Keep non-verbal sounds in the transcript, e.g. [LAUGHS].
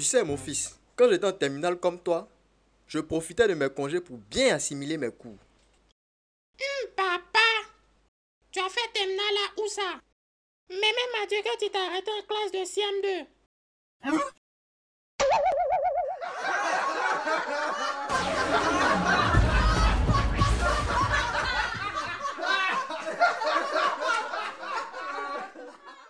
Tu sais, mon fils, quand j'étais en terminale comme toi, je profitais de mes congés pour bien assimiler mes cours. Hum, papa Tu as fait terminale à où ça? Mémé m'a dit que tu t'es arrêté en classe de CM2. [LAUGHS]